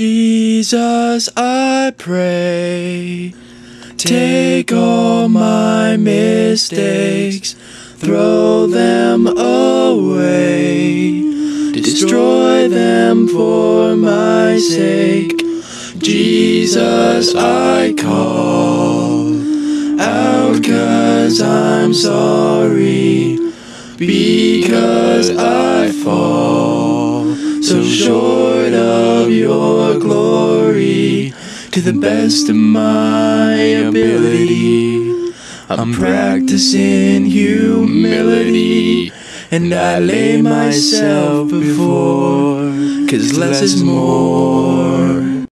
Jesus, I pray, take all my mistakes, throw them away, destroy them for my sake. Jesus, I call out cause I'm sorry, because I fall so short of your to the best of my ability. I'm practicing humility and I lay myself before, cause less is more.